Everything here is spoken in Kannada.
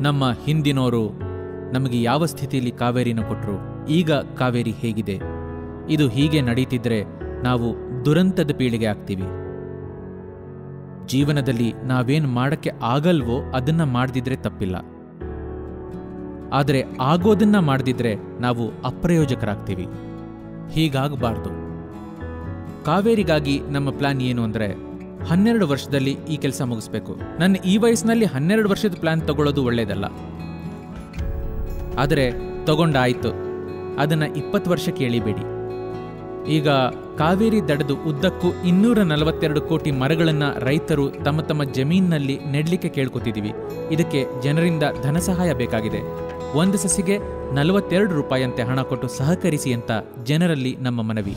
ನಮ್ಮ ಹಿಂದಿನೋರು ನಮಗೆ ಯಾವ ಸ್ಥಿತಿಯಲ್ಲಿ ಕಾವೇರಿನ ಕೊಟ್ಟರು ಈಗ ಕಾವೇರಿ ಹೇಗಿದೆ? ಇದು ಹೀಗೆ ನಡೀತಿದ್ರೆ ನಾವು ದುರಂತದ ಪೀಳಿಗೆ ಆಗ್ತೀವಿ. ಜೀವನದಲ್ಲಿ ನಾವೇನು ಮಾಡಕ್ಕೆ ಆಗಲ್ವೋ ಅದನ್ನ ಮಾಡದಿದ್ರೆ ತಪ್ಪಿಲ್ಲ. ಆದರೆ ಆಗೋದನ್ನ ಮಾಡದಿದ್ರೆ ನಾವು ಅಪ್ರಯೋಜಕರಾಗ್ತೀವಿ. ಹೀಗಾಗಬಾರ್ದು. ಕಾವೇರಿಗಾಗಿ ನಮ್ಮ ಪ್ಲಾನ್ ಏನು ಅಂದ್ರೆ ಹನ್ನೆರಡು ವರ್ಷದಲ್ಲಿ ಈ ಕೆಲಸ ಮುಗಿಸ್ಬೇಕು. ನನ್ನ ಈ ವಯಸ್ಸಿನಲ್ಲಿ ಹನ್ನೆರಡು ವರ್ಷದ ಪ್ಲಾನ್ ತಗೊಳ್ಳೋದು ಒಳ್ಳೇದಲ್ಲ. ಆದರೆ ತಗೊಂಡಾಯಿತು. ಅದನ್ನು ಇಪ್ಪತ್ತು ವರ್ಷಕ್ಕೆ ಕೇಳಿಬೇಡಿ. ಈಗ ಕಾವೇರಿ ದಡದು ಉದ್ದಕ್ಕೂ ಇನ್ನೂರ ನಲವತ್ತೆರಡು ಕೋಟಿ ಮರಗಳನ್ನು ರೈತರು ತಮ್ಮ ತಮ್ಮ ಜಮೀನಿನಲ್ಲಿ ನೆಡಲಿಕ್ಕೆ ಕೇಳ್ಕೊತಿದ್ದೀವಿ ಇದಕ್ಕೆ ಜನರಿಂದ ಧನ ಸಹಾಯ ಬೇಕಾಗಿದೆ. ಒಂದು ಸಸಿಗೆ ನಲವತ್ತೆರಡು ರೂಪಾಯಿಯಂತೆ ಹಣ ಕೊಟ್ಟು ಸಹಕರಿಸಿ ಅಂತ ಜನರಲ್ಲಿ ನಮ್ಮ ಮನವಿ.